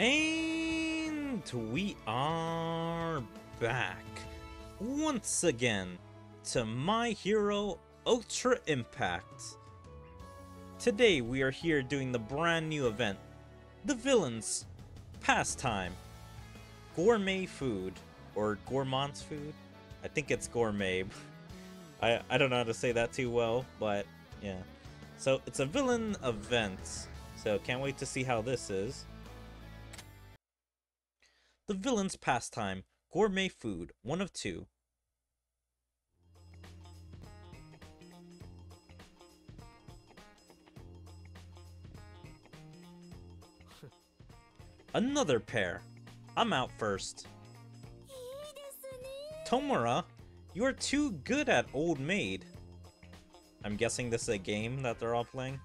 And we are back once again to My Hero Ultra Impact. Today we are here doing the brand new event, the Villains Pastime Gourmet Food, or Gourmand's Food? I think it's Gourmet. I, I don't know how to say that too well, but yeah. So it's a villain event, so can't wait to see how this is. The Villain's Pastime Gourmet Food, one of two. Another pair. I'm out first. Tomura, you are too good at Old Maid. I'm guessing this is a game that they're all playing.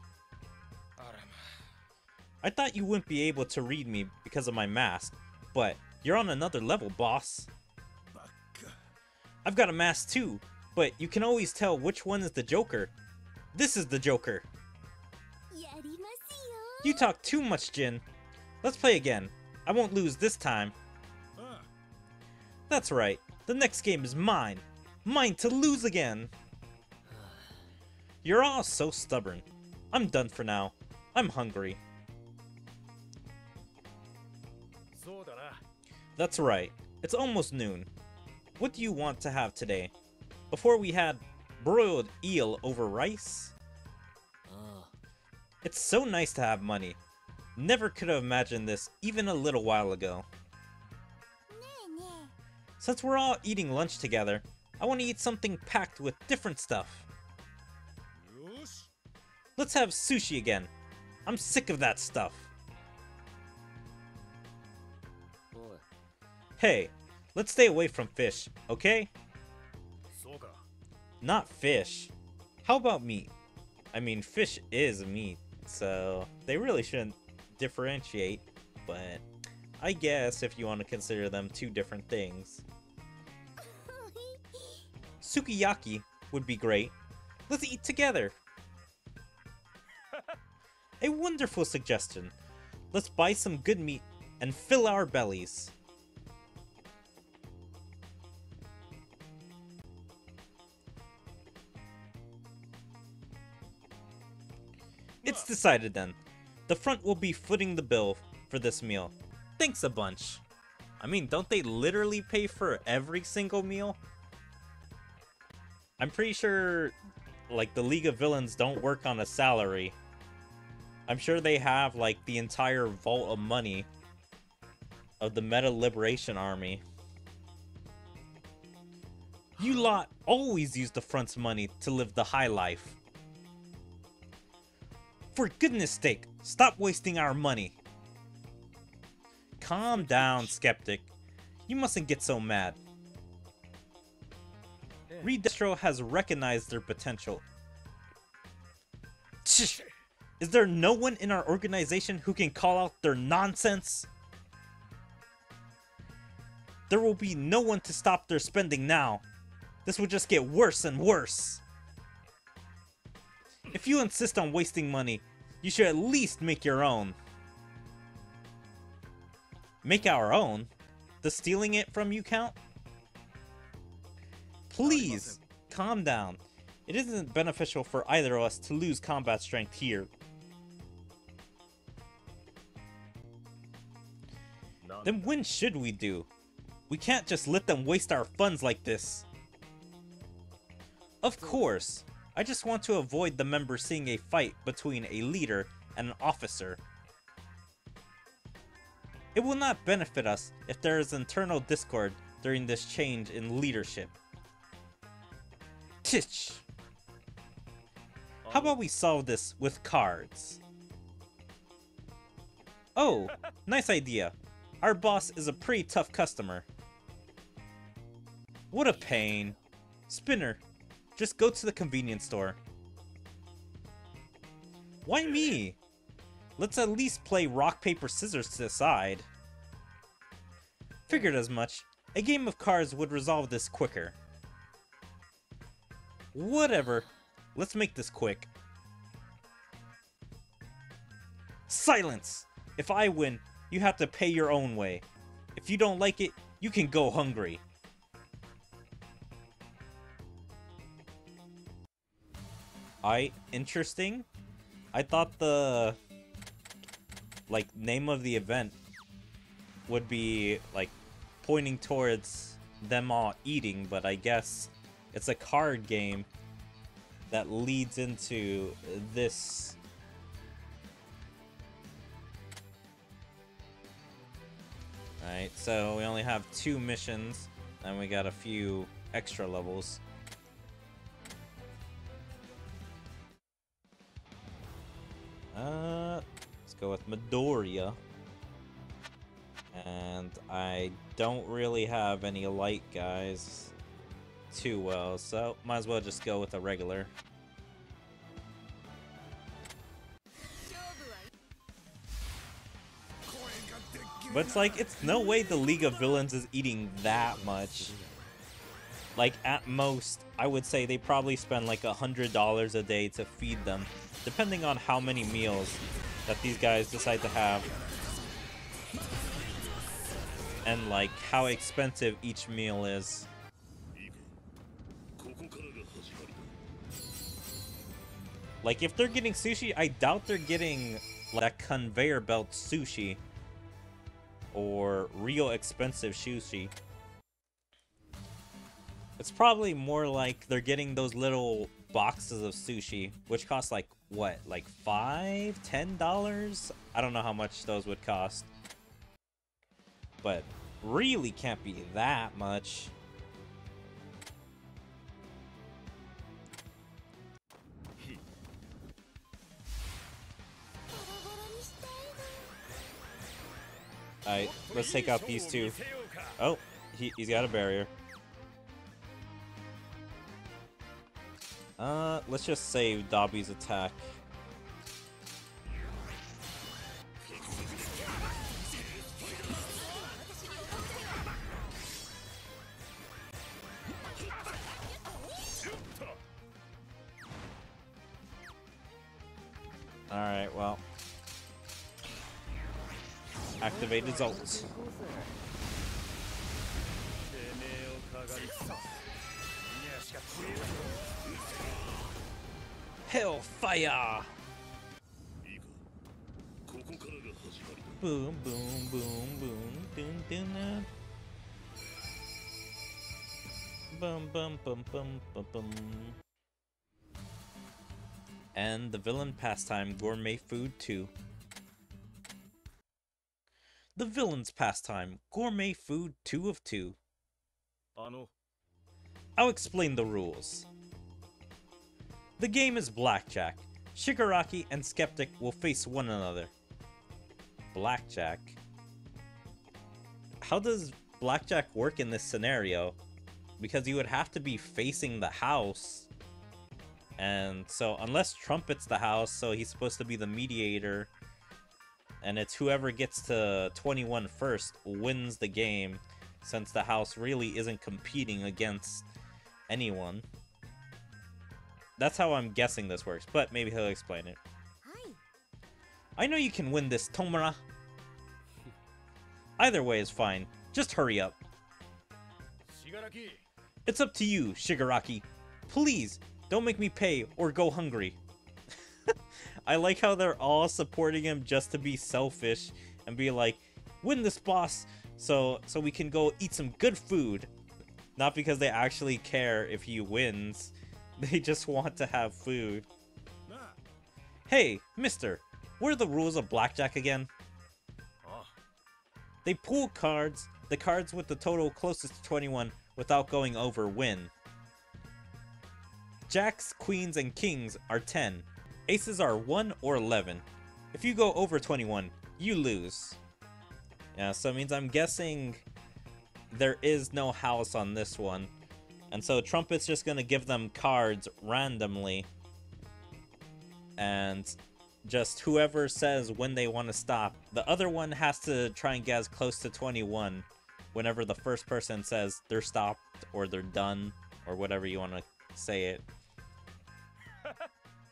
I thought you wouldn't be able to read me because of my mask, but you're on another level, boss. I've got a mask too, but you can always tell which one is the Joker. This is the Joker. You talk too much, Jin. Let's play again. I won't lose this time. That's right. The next game is mine. Mine to lose again. You're all so stubborn. I'm done for now. I'm hungry. That's right. It's almost noon. What do you want to have today? Before we had broiled eel over rice? It's so nice to have money. Never could have imagined this even a little while ago. Since we're all eating lunch together, I want to eat something packed with different stuff. Let's have sushi again. I'm sick of that stuff. Hey, let's stay away from fish, okay? Not fish. How about meat? I mean, fish is meat, so they really shouldn't differentiate, but I guess if you want to consider them two different things. Sukiyaki would be great. Let's eat together. A wonderful suggestion. Let's buy some good meat and fill our bellies. Decided then. The front will be footing the bill for this meal. Thanks a bunch. I mean, don't they literally pay for every single meal? I'm pretty sure, like, the League of Villains don't work on a salary. I'm sure they have, like, the entire vault of money of the Meta Liberation Army. You lot always use the front's money to live the high life. For goodness sake, stop wasting our money. Calm down, skeptic. You mustn't get so mad. Redestro has recognized their potential. Is there no one in our organization who can call out their nonsense? There will be no one to stop their spending now. This will just get worse and worse. If you insist on wasting money, you should at least make your own. Make our own? Does stealing it from you count? Please, calm down. It isn't beneficial for either of us to lose combat strength here. Then when should we do? We can't just let them waste our funds like this. Of course. I just want to avoid the members seeing a fight between a leader and an officer. It will not benefit us if there is internal discord during this change in leadership. Titch! How about we solve this with cards? Oh, nice idea. Our boss is a pretty tough customer. What a pain. Spinner, just go to the convenience store. Why me? Let's at least play rock, paper, scissors to decide. Figured as much. A game of cards would resolve this quicker. Whatever. Let's make this quick. Silence! If I win, you have to pay your own way. If you don't like it, you can go hungry. I interesting. I thought the like name of the event would be like pointing towards them all eating, but I guess it's a card game that leads into this. Alright, so we only have two missions, and we got a few extra levels. Uh, let's go with Midoriya. And I don't really have any light guys too well, so might as well just go with a regular. But it's like, it's no way the League of Villains is eating that much. Like, at most, I would say they probably spend like a $100 a day to feed them, depending on how many meals that these guys decide to have. And like, how expensive each meal is. Like, if they're getting sushi, I doubt they're getting like a conveyor belt sushi. Or real expensive sushi. It's probably more like they're getting those little boxes of sushi, which cost like, what, like five, ten dollars? I don't know how much those would cost. But really can't be that much. Alright, let's take out these two. Oh, he, he's got a barrier. Uh, let's just save Dabi's attack. Alright, well. Activate his Hellfire! Boom, boom, boom, boom, dun, dun, dun. Bum, bum, bum, bum, bum, bum. And the villain pastime Gourmet Food 2. The villain's pastime Gourmet Food 2 of 2. I'll explain the rules. The game is Blackjack. Shigaraki and Skeptic will face one another. Blackjack? How does Blackjack work in this scenario? Because you would have to be facing the house. And so, unless Trumpet's the house, so he's supposed to be the mediator, and it's whoever gets to 21 first wins the game, since the house really isn't competing against anyone. That's how I'm guessing this works, but maybe he'll explain it. Hi. I know you can win this, Tomura. Either way is fine. Just hurry up. Shigaraki. It's up to you, Shigaraki. Please, don't make me pay or go hungry. I like how they're all supporting him just to be selfish and be like, win this boss so so we can go eat some good food. Not because they actually care if he wins. They just want to have food. Hey, mister, what are the rules of blackjack again? They pull cards. The cards with the total closest to 21 without going over win. Jacks, queens, and kings are 10. Aces are 1 or 11. If you go over 21, you lose. Yeah, so it means I'm guessing there is no house on this one. And so Trumpet's just gonna give them cards randomly. And just whoever says when they want to stop. The other one has to try and get as close to 21 whenever the first person says they're stopped or they're done or whatever you want to say it.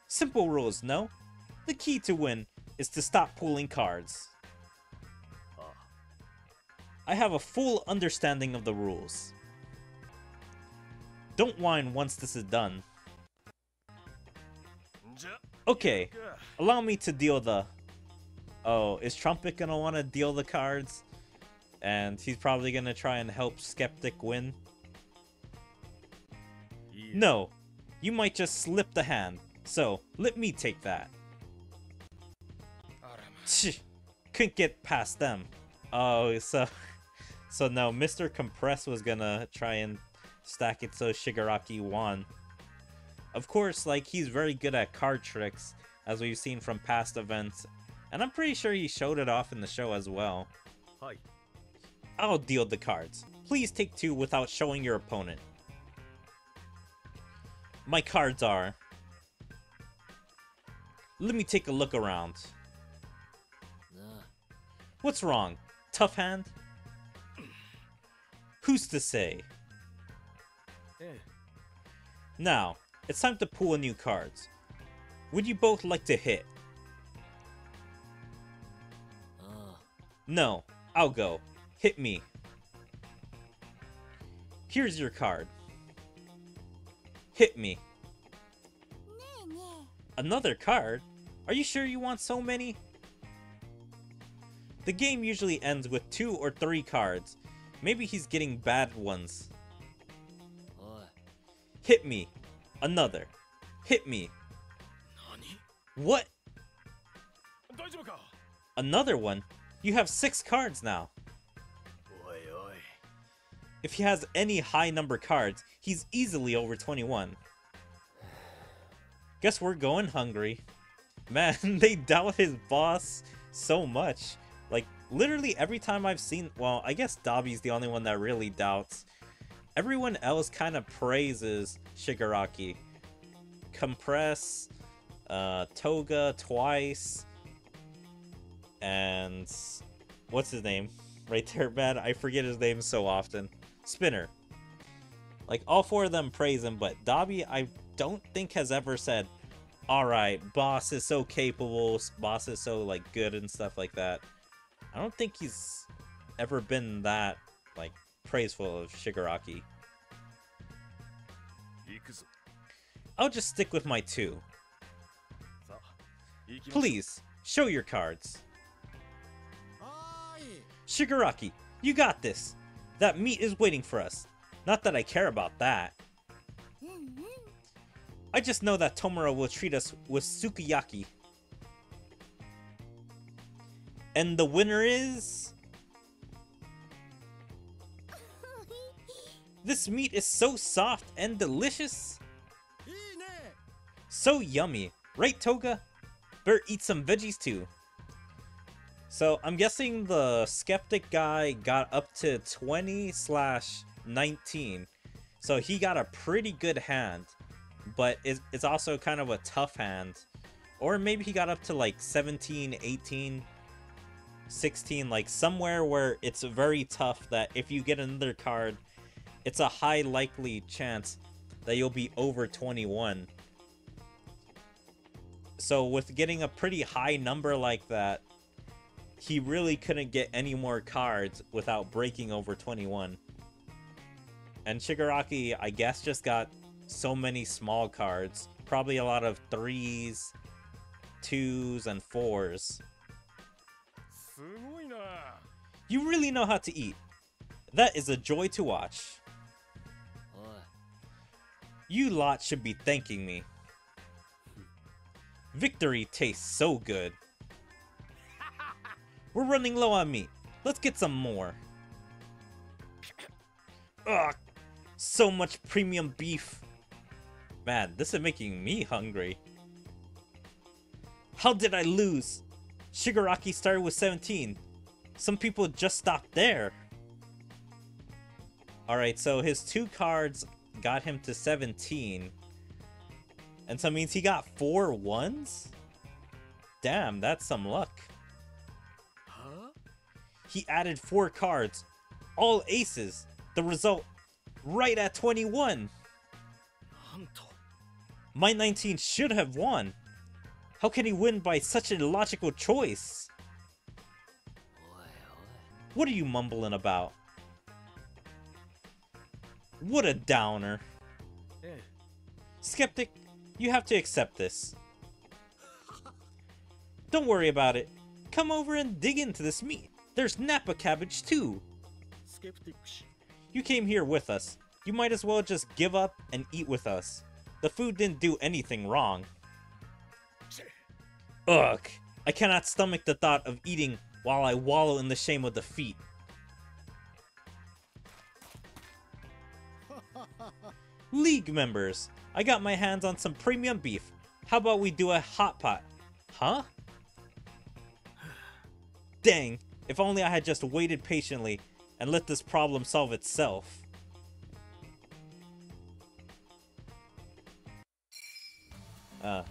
Simple rules, no? The key to win is to stop pulling cards. I have a full understanding of the rules. Don't whine once this is done. Okay, allow me to deal the... Oh, is Trumpet gonna want to deal the cards? And he's probably gonna try and help Skeptic win? No, you might just slip the hand. So, let me take that. Tch, couldn't get past them. Oh, so... So now Mr. Compress was gonna try and stack it so Shigaraki won. Of course, like, he's very good at card tricks, as we've seen from past events, and I'm pretty sure he showed it off in the show as well. Hi. I'll deal the cards. Please take two without showing your opponent. My cards are... Let me take a look around. What's wrong? Tough hand? Who's to say? Eh. Now, it's time to pull a new cards. Would you both like to hit? No, I'll go. Hit me. Here's your card. Hit me. Another card? Are you sure you want so many? The game usually ends with two or three cards. Maybe he's getting bad ones. Hit me. Another. Hit me. What? Another one? You have six cards now. If he has any high number cards, he's easily over 21. Guess we're going hungry. Man, they doubt his boss so much. Literally every time I've seen... Well, I guess Dabi's the only one that really doubts. Everyone else kind of praises Shigaraki. Compress, uh, Toga twice, and... What's his name? Right there, man. I forget his name so often. Spinner. Like, all four of them praise him, but Dabi, I don't think has ever said, Alright, boss is so capable, boss is so, like, good and stuff like that. I don't think he's ever been that, like, praiseful of Shigaraki. I'll just stick with my two. Please, show your cards. Shigaraki, you got this. That meat is waiting for us. Not that I care about that. Mm-hmm. I just know that Tomura will treat us with sukiyaki. And the winner is... This meat is so soft and delicious. So yummy. Right, Toga? Better eat some veggies too. So I'm guessing the skeptic guy got up to 20 slash 19. So he got a pretty good hand, but it's also kind of a tough hand. Or maybe he got up to like 17, 18, 16, like somewhere where it's very tough that if you get another card, it's a high likely chance that you'll be over 21. So with getting a pretty high number like that, he really couldn't get any more cards without breaking over 21. And Shigaraki, I guess, just got so many small cards. Probably a lot of threes, twos, and fours. You really know how to eat. That is a joy to watch. You lot should be thanking me. Victory tastes so good. We're running low on meat. Let's get some more. Ugh, so much premium beef. Man, this is making me hungry. How did I lose? Shigaraki started with 17. Some people just stopped there. Alright, so his two cards got him to 17. And so that means he got four ones? Damn, that's some luck. Huh? He added four cards, all aces. The result, right at 21. My 19 should have won. How can he win by such an illogical choice? What are you mumbling about? What a downer. Skeptic, you have to accept this. Don't worry about it. Come over and dig into this meat. There's Napa cabbage too. Skeptic. You came here with us. You might as well just give up and eat with us. The food didn't do anything wrong. Ugh, I cannot stomach the thought of eating while I wallow in the shame of defeat. League members, I got my hands on some premium beef. How about we do a hot pot? Huh? Dang, if only I had just waited patiently and let this problem solve itself. Uh,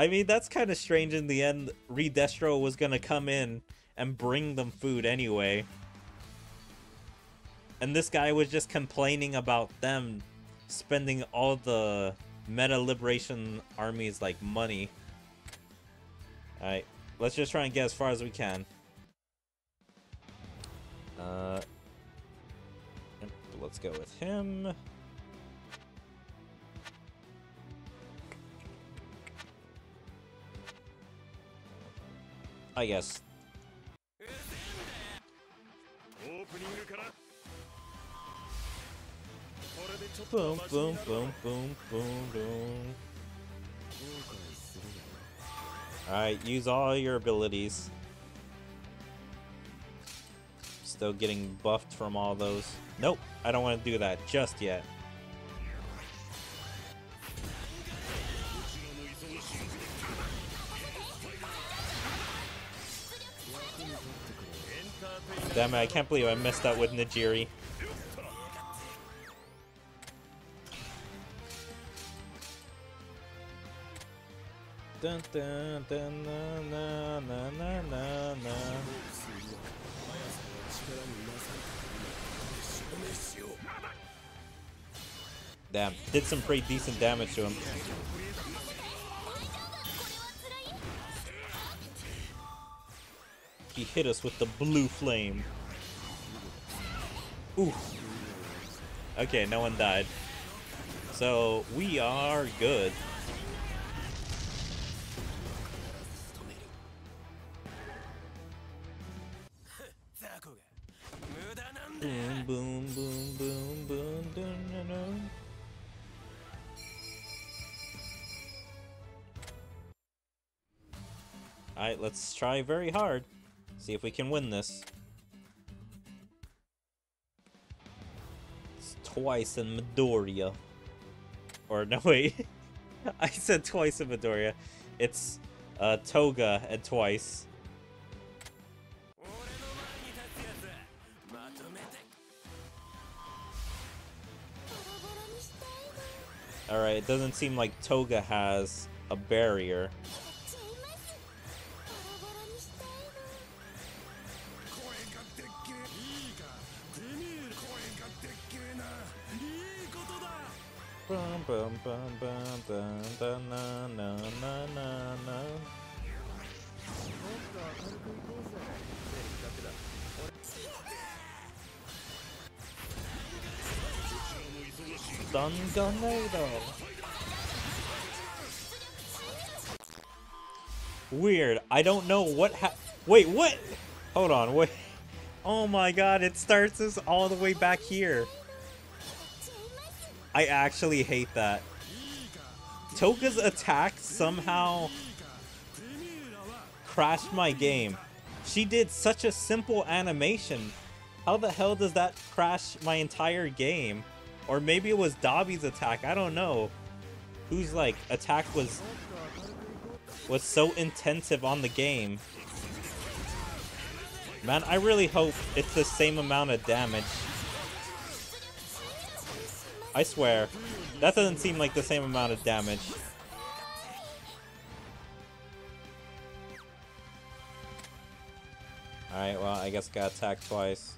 I mean, that's kind of strange in the end. Redestro was gonna come in and bring them food anyway. And this guy was just complaining about them spending all the Meta Liberation Army's like money. Alright, let's just try and get as far as we can. Uh, let's go with him. I guess. Boom, boom, boom, boom, boom, boom. Alright, use all your abilities. Still getting buffed from all those. Nope, I don't want to do that just yet. Damn it, I can't believe I messed up with Nejire. Dun, dun, dun, na, na, na, na, na, na. Damn, did some pretty decent damage to him. He hit us with the blue flame. Ooh. Okay, no one died. So, we are good. Boom, boom, boom, boom, boom, dun, dun, dun. Alright, let's try very hard. See if we can win this. It's twice in Midoriya. Or no, wait. I said twice in Midoriya. It's uh, Toga and twice. Alright, it doesn't seem like Toga has a barrier. Stun Gunado. Weird. I don't know what ha- Wait, what? Hold on, wait. Oh my god, it starts us all the way back here. I actually hate that. Toga's attack somehow crashed my game. She did such a simple animation. How the hell does that crash my entire game? Or maybe it was Dabi's attack. I don't know. Whose like attack was was so intensive on the game. Man, I really hope it's the same amount of damage. I swear, that doesn't seem like the same amount of damage. Alright, well, I guess got attacked twice.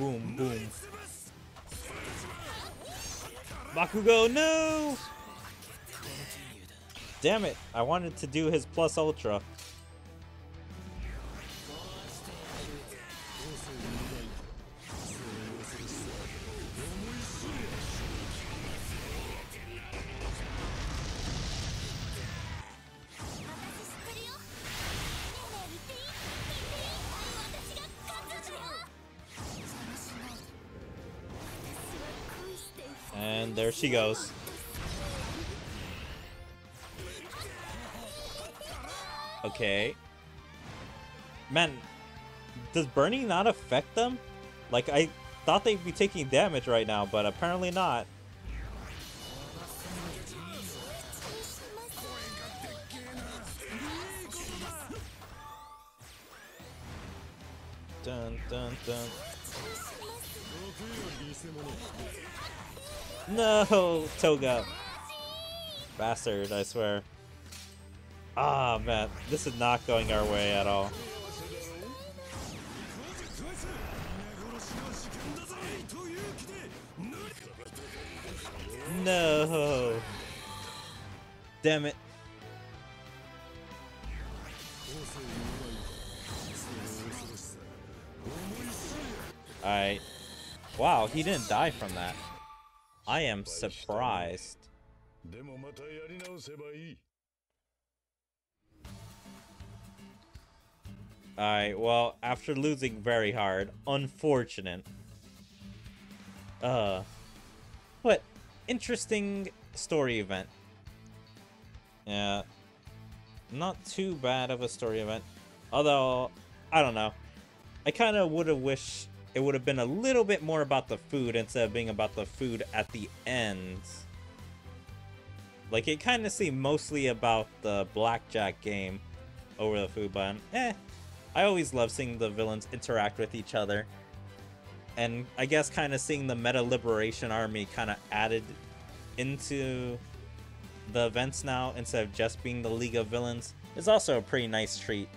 boom, boom. Bakugo, no! Damn it, I wanted to do his plus ultra. There she goes. Okay. Man, does burning not affect them? Like, I thought they'd be taking damage right now, but apparently not. Dun dun dun. No, Toga. Bastard, I swear. Ah, oh, man, this is not going our way at all. No! Damn it. Alright. Wow, he didn't die from that. I am surprised. Alright, well, after losing very hard, unfortunate. Uh, but interesting story event. Yeah, not too bad of a story event. Although, I don't know. I kind of would have wished it would have been a little bit more about the food instead of being about the food at the end. Like, it kind of seemed mostly about the blackjack game over the food, but eh, I always love seeing the villains interact with each other. And I guess kind of seeing the Meta Liberation Army kind of added into the events now instead of just being the League of Villains is also a pretty nice treat.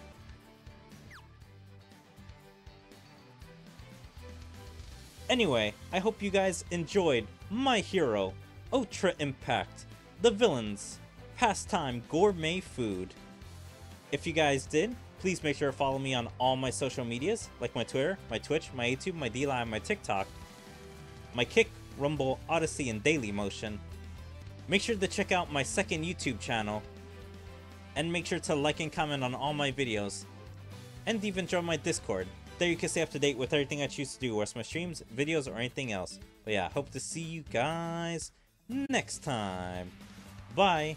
Anyway, I hope you guys enjoyed My Hero, Ultra Impact, The Villains, Pastime Gourmet Food. If you guys did, please make sure to follow me on all my social medias, like my Twitter, my Twitch, my YouTube, my Dlive, my TikTok, my Kick, Rumble, Odysee, and Daily Motion. Make sure to check out my second YouTube channel, and make sure to like and comment on all my videos, and even join my Discord. There you can stay up to date with everything I choose to do, whether it's my streams, videos, or anything else. But yeah, hope to see you guys next time. Bye!